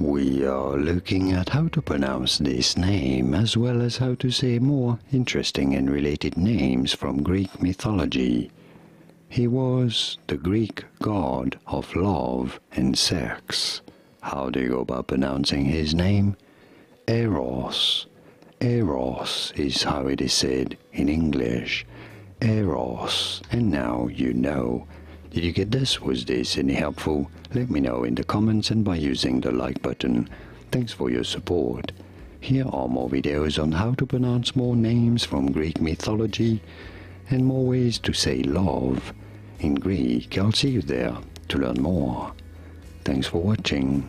We are looking at how to pronounce this name as well as how to say more interesting and related names from Greek mythology. He was the Greek god of love and sex. How do you go about pronouncing his name? Eros. Eros is how it is said in English. Eros. And now you know. Did you get this? Was this any helpful? Let me know in the comments and by using the like button. Thanks for your support. Here are more videos on how to pronounce more names from Greek mythology and more ways to say love in Greek. I'll see you there to learn more. Thanks for watching.